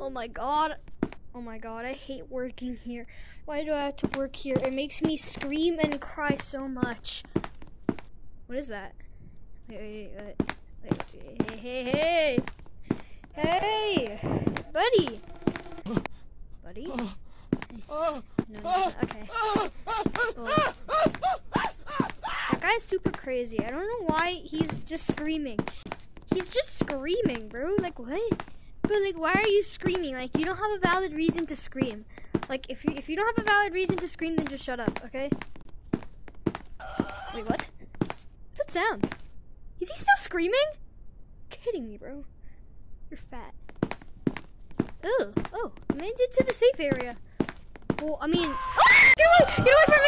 Oh my god. Oh my god, I hate working here. Why do I have to work here? It makes me scream and cry so much. What is that? Wait, wait, wait. Hey, hey, hey. Hey! Buddy! Buddy? No, no, okay. Oh. That guy's super crazy. I don't know why he's just screaming. He's just screaming, bro. Like, what? But, like, why are you screaming? Like, you don't have a valid reason to scream. Like, if you, if you don't have a valid reason to scream, then just shut up, okay? Wait, what? What's that sound? Is he still screaming? kidding me, bro. You're fat. Oh, oh, I made it to the safe area. Well, I mean, oh, get away, get away from me!